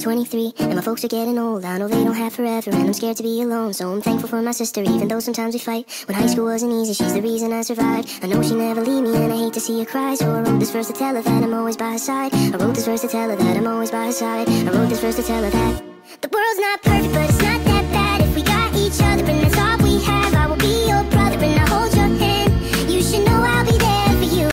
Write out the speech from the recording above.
23, and my folks are getting old. I know they don't have forever, and I'm scared to be alone. So I'm thankful for my sister, even though sometimes we fight. When high school wasn't easy, she's the reason I survived. I know she never leave me, and I hate to see her cry. So I wrote this verse to tell her that I'm always by her side. I wrote this verse to tell her that I'm always by her side. I wrote this verse to tell her that the world.